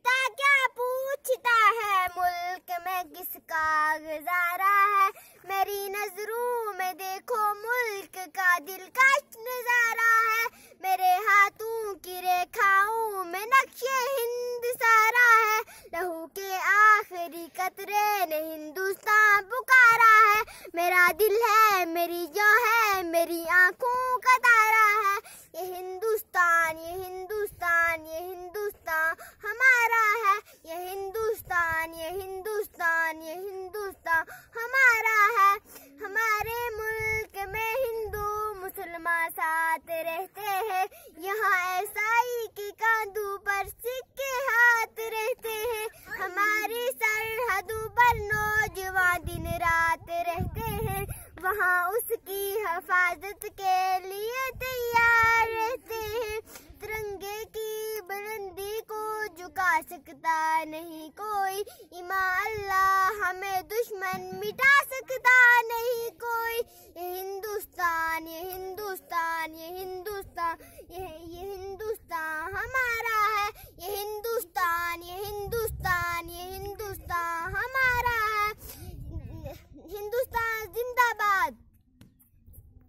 क्या पूछता है? मुल्क में किसका गुजारा है? मेरी नज़रों में देखो मुल्क का दिलकश नज़ारा है। मेरे हाथों की रेखाओं में नक्शे हिंद सारा है। लहू के आखिरी कतरे ने हिंदुस्तान पुकारा है। मेरा दिल है, मेरी जो है, मेरी आँखों का तारा नौजवान दिन रात रहते हैं, वहाँ उसकी हिफाजत के लिए तैयार रहते हैं। तिरंगे की बुलंदी को झुका सकता नहीं कोई इमा अल्लाह हमें दुश्मन मिटा सकता नहीं कोई। ये हिंदुस्तान ये हिंदुस्तान ये हिंदुस्तान, ये